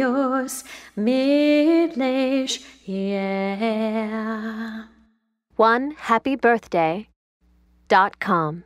Dios, Midlish, yeah. One happy birthday dot com.